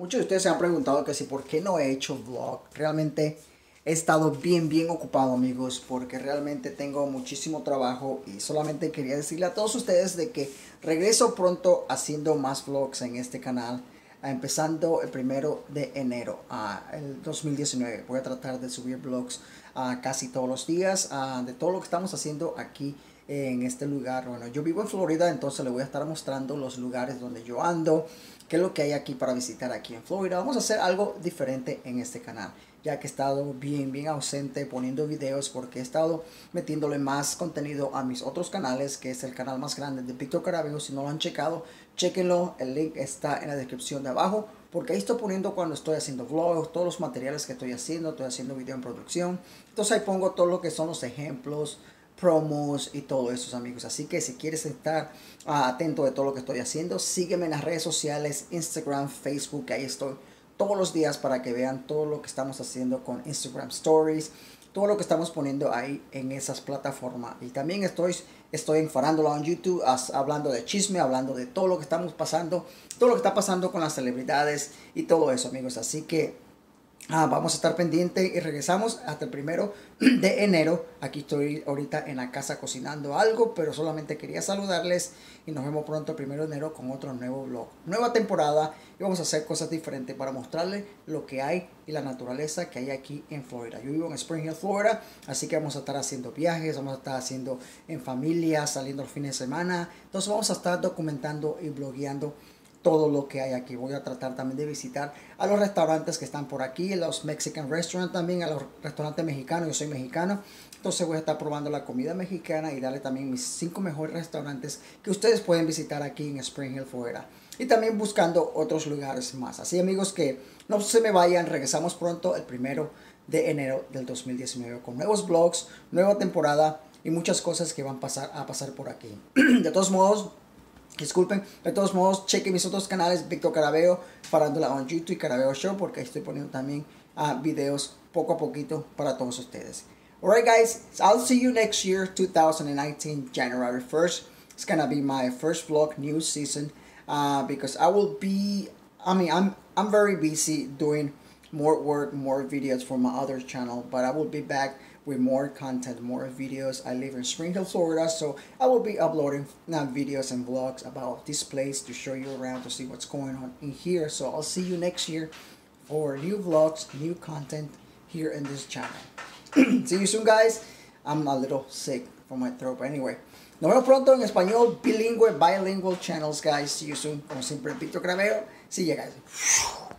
Muchos de ustedes se han preguntado que si por qué no he hecho vlog. Realmente he estado bien, bien ocupado, amigos, porque realmente tengo muchísimo trabajo y solamente quería decirle a todos ustedes de que regreso pronto haciendo más vlogs en este canal, empezando el primero de enero, uh, el 2019. Voy a tratar de subir vlogs uh, casi todos los días uh, de todo lo que estamos haciendo aquí en este lugar. Bueno, yo vivo en Florida, entonces le voy a estar mostrando los lugares donde yo ando, qué es lo que hay aquí para visitar aquí en Florida. Vamos a hacer algo diferente en este canal, ya que he estado bien, bien ausente poniendo videos porque he estado metiéndole más contenido a mis otros canales, que es el canal más grande de Víctor Carabeo. Si no lo han checado, chequenlo, el link está en la descripción de abajo, porque ahí estoy poniendo cuando estoy haciendo vlogs, todos los materiales que estoy haciendo, estoy haciendo video en producción. Entonces ahí pongo todo lo que son los ejemplos, promos y todo eso amigos. Así que si quieres estar uh, atento de todo lo que estoy haciendo sígueme en las redes sociales Instagram Facebook ahí estoy todos los días para que vean todo lo que estamos haciendo con Instagram Stories todo lo que estamos poniendo ahí en esas plataformas. Y también estoy estoy en en YouTube hablando de chisme hablando de todo lo que estamos pasando todo lo que está pasando con las celebridades y todo eso amigos. Así que Ah, vamos a estar pendientes y regresamos hasta el primero de enero. Aquí estoy ahorita en la casa cocinando algo, pero solamente quería saludarles y nos vemos pronto el primero de enero con otro nuevo vlog. Nueva temporada y vamos a hacer cosas diferentes para mostrarles lo que hay y la naturaleza que hay aquí en Florida. Yo vivo en Spring Hill, Florida, así que vamos a estar haciendo viajes, vamos a estar haciendo en familia, saliendo los fines de semana. Entonces vamos a estar documentando y blogueando todo lo que hay aquí. Voy a tratar también de visitar a los restaurantes que están por aquí, los Mexican Restaurant también, a los restaurantes mexicanos. Yo soy mexicano, entonces voy a estar probando la comida mexicana y darle también mis cinco mejores restaurantes que ustedes pueden visitar aquí en Spring Hill, Florida. Y también buscando otros lugares más. Así amigos que no se me vayan, regresamos pronto el primero de enero del 2019 con nuevos vlogs, nueva temporada y muchas cosas que van a pasar, a pasar por aquí. de todos modos, Disculpen, de todos modos, chequen mis otros canales, Víctor Carabeo, Farándula on YouTube y Carabeo Show, porque estoy poniendo también uh, videos poco a poquito para todos ustedes. Alright guys, I'll see you next year, 2019, January 1st. It's gonna be my first vlog new season uh, because I will be, I mean, I'm, I'm very busy doing more work, more videos for my other channel, but I will be back with more content, more videos. I live in Spring Hill, Florida, so I will be uploading now videos and vlogs about this place to show you around to see what's going on in here. So I'll see you next year for new vlogs, new content here in this channel. see you soon, guys. I'm a little sick from my throat, but anyway. Nos vemos pronto en español, bilingüe, bilingual channels, guys. See you soon. Como siempre, Víctor Craveo. See you guys.